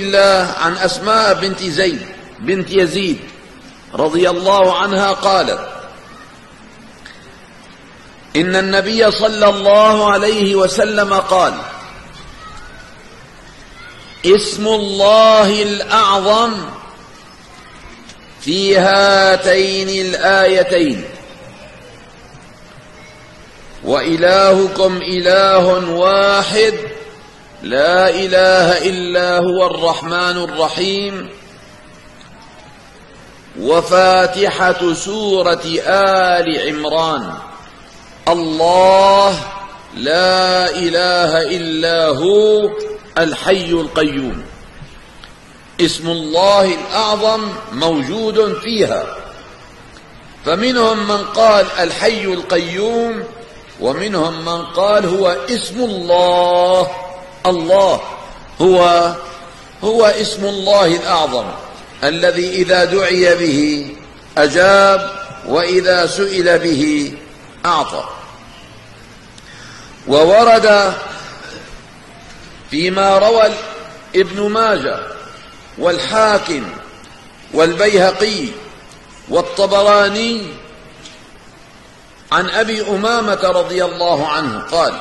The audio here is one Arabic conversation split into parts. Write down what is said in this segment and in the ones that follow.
الله عن أسماء بنت زيد بنت يزيد رضي الله عنها قالت إن النبي صلى الله عليه وسلم قال اسم الله الأعظم في هاتين الآيتين وإلهكم إله واحد لا إله إلا هو الرحمن الرحيم. وفاتحة سورة آل عمران. الله لا إله إلا هو الحي القيوم. اسم الله الأعظم موجود فيها. فمنهم من قال الحي القيوم ومنهم من قال هو اسم الله. الله هو هو اسم الله الأعظم الذي إذا دعي به أجاب وإذا سئل به أعطى. وورد فيما روى ابن ماجه والحاكم والبيهقي والطبراني عن أبي أمامة رضي الله عنه قال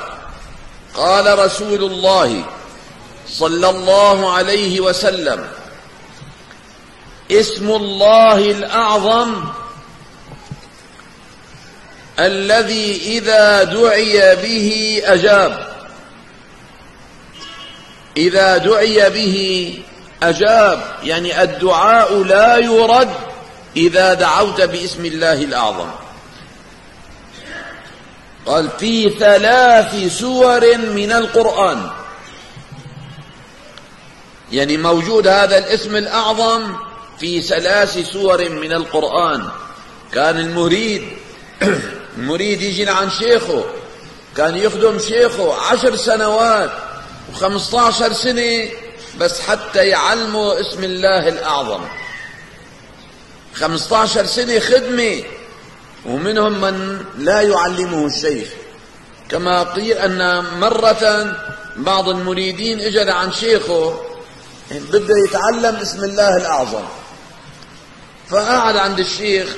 قال رسول الله صلى الله عليه وسلم اسم الله الأعظم الذي إذا دعي به أجاب. إذا دعي به أجاب يعني الدعاء لا يرد إذا دعوت باسم الله الأعظم. قال في ثلاث سور من القرآن. يعني موجود هذا الاسم الأعظم في ثلاث سور من القرآن. كان المريد المريد يجي عن شيخه كان يخدم شيخه عشر سنوات وخمسة عشر سنة بس حتى يعلموا اسم الله الأعظم. خمسة عشر سنة خدمة ومنهم من لا يعلمه الشيخ. كما قيل أن مرة بعض المريدين اجى عن شيخه بده يتعلم اسم الله الأعظم. فقعد عند الشيخ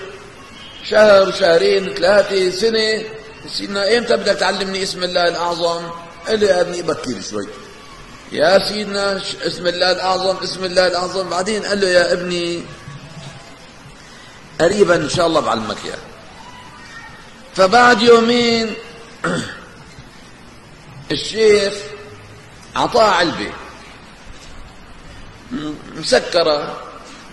شهر شهرين ثلاثة سنة. سيدنا إمتى بدك تعلمني اسم الله الأعظم؟ قال لي يا أبني بكير شوي يا سيدنا اسم الله الأعظم اسم الله الأعظم. بعدين قال له يا ابني قريبا إن شاء الله بعلمك إياه فبعد يومين الشيخ أعطاه علبة مسكرة.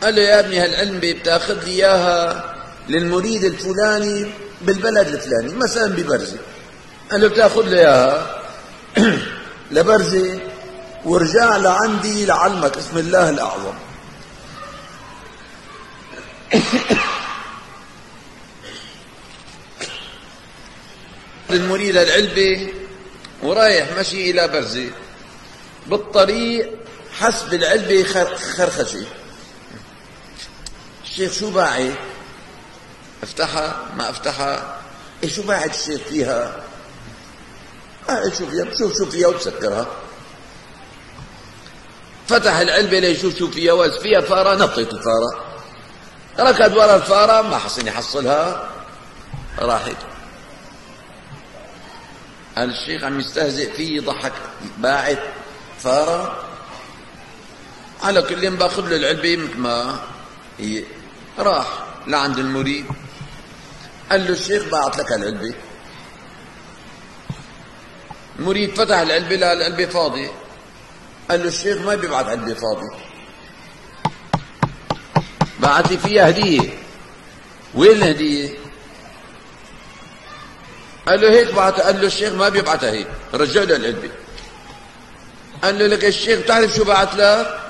قال له يا ابني هالعلبة بتاخذ لي إياها للمريد الفلاني بالبلد الفلاني مثلا ببرزة قال له بتاخذ لي إياها لبرزة وارجع لعندي لعلمك اسم الله الأعظم. المريد العلبة ورايح مشي إلى برزة بالطريق حس بالعلبة خرخشة الشيخ شو باعي؟ افتحها؟ ما افتحها؟ إيه شو باعت الشيخ فيها؟ قاعد شو فيها بشوف شو فيها وبسكرها فتح العلبة ليشوف شو فيها وز فيها فارة نطت الفارة. ركض ورا الفارة ما حصل يحصلها. راحت الشيخ عم يستهزئ فيه ضحك باعت فارة على كل باخذ له العلبة مثل ما هي. راح لعند المريد. قال له الشيخ بعت لك العلبة المريد فتح العلبة لا العلبة فاضية. قال له الشيخ ما بيبعت علبة فاضية. بعت لي فيها هدية. وين الهدية؟ قال له هيك بعت قال له الشيخ ما بيبعتها هيك. رجع له العلبة. قال له لك الشيخ بتعرف شو بعت لك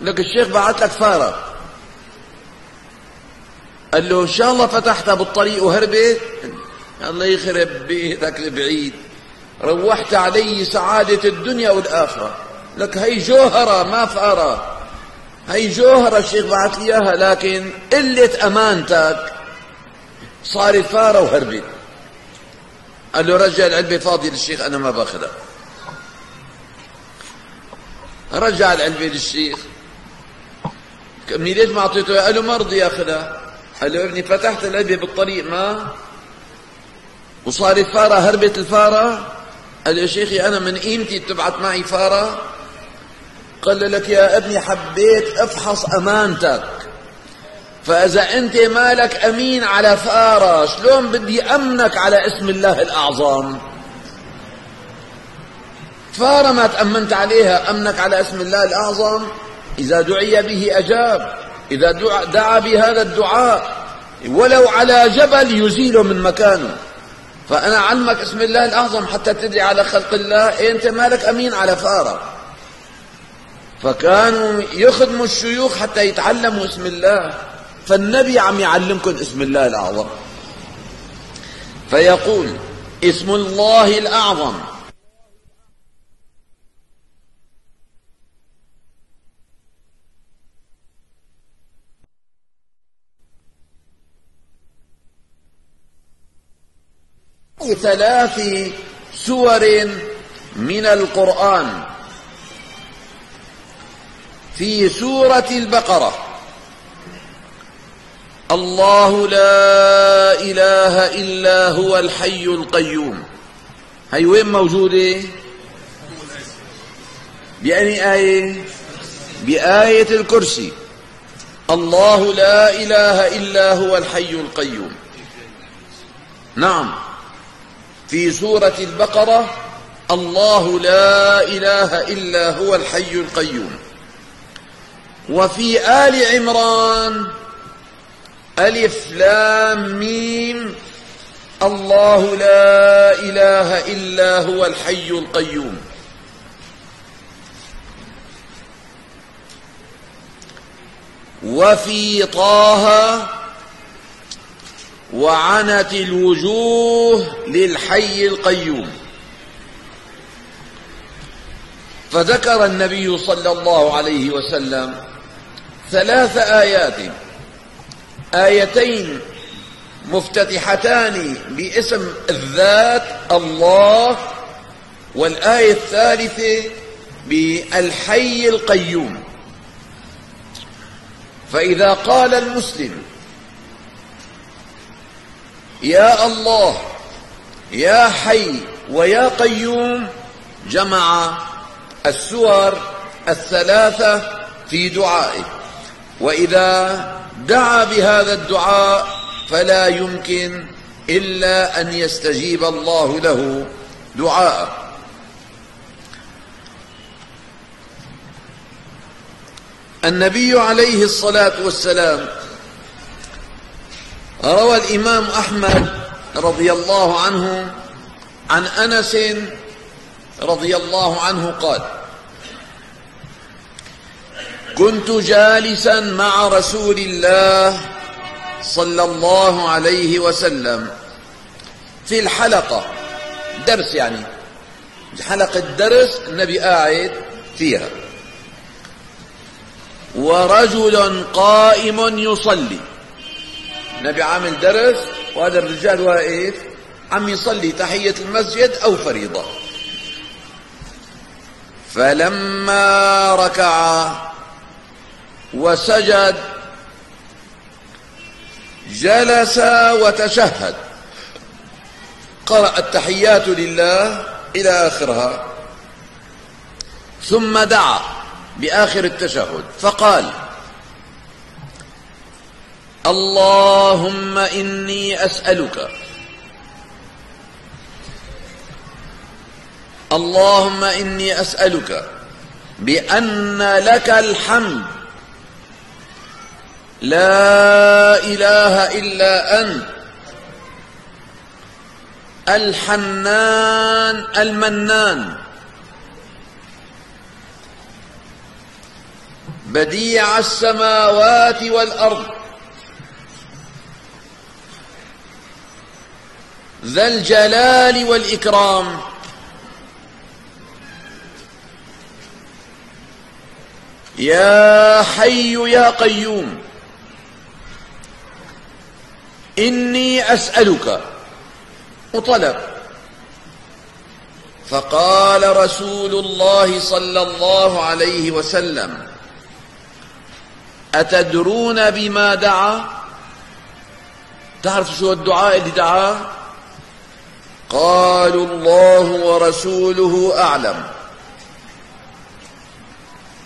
لك الشيخ بعت لك فارة. قال له إن شاء الله فتحتها بالطريق وهربت. الله يخرب بيتك البعيد. روحت علي سعادة الدنيا والآخرة. لك هي جوهرة ما فارة. هي جوهرة الشيخ بعت لي إياها لكن قلة أمانتك. صارت فارة وهربت. قال له رجع العلبة فاضية للشيخ أنا ما باخذها رجع العلبة للشيخ. ابني ليش ما أعطيته؟ قال له مرضي ياخذها. قال له ابني فتحت العلبة بالطريق ما؟ وصارت فارة هربت الفارة. قال له شيخي أنا من قيمتي تبعت معي فارة. قال لك يا ابني حبيت أفحص أمانتك. فإذا أنت مالك أمين على فارة شلون بدي أمنك على اسم الله الأعظم؟ فارة ما تأمنت عليها أمنك على اسم الله الأعظم؟ إذا دعي به أجاب. إذا دعا بهذا الدعاء. ولو على جبل يزيله من مكانه. فأنا علمك اسم الله الأعظم حتى تدري على خلق الله أنت مالك أمين على فارة. فكانوا يخدموا الشيوخ حتى يتعلموا اسم الله. فالنبي عم يعلمكم اسم الله الأعظم. فيقول اسم الله الأعظم. ثلاث سور من القرآن. في سورة البقرة. الله لا إله إلا هو الحي القيوم. هي وين موجودة؟ بأي آية؟ بآية الكرسي. الله لا إله إلا هو الحي القيوم. نعم. في سورة البقرة الله لا إله إلا هو الحي القيوم. وفي آل عمران ألف لام ميم. الله لا إله إلا هو الحي القيوم. وفي طه وعنت الوجوه للحي القيوم. فذكر النبي صلى الله عليه وسلم ثلاث آيات. آيتين مفتتحتان باسم الذات الله والآية الثالثة بالحي القيوم. فإذا قال المسلم يا الله يا حي ويا قيوم جمع السور الثلاثة في دعائه. وإذا دعا بهذا الدعاء فلا يمكن إلا أن يستجيب الله له دعاءه. النبي عليه الصلاة والسلام روى الإمام أحمد رضي الله عنه عن أنس رضي الله عنه قال كنت جالسا مع رسول الله صلى الله عليه وسلم في الحلقة. درس يعني. حلقة درس النبي قاعد فيها. ورجل قائم يصلي. النبي عامل درس وهذا الرجال واقف عم يصلي تحية المسجد أو فريضة. فلما ركع وسجد جلس وتشهد. قرأ التحيات لله إلى آخرها. ثم دعا بآخر التشهد فقال اللهم إني أسألك اللهم إني أسألك بأن لك الحمد لا إله إلا أنت. الحنان المنان. بديع السماوات والأرض. ذا الجلال والإكرام. يا حي يا قيوم. إني أسألك. وطلب فقال رسول الله صلى الله عليه وسلم أتدرون بما دعا؟ تعرف شو الدعاء اللي دعاه؟ قالوا الله ورسوله أعلم.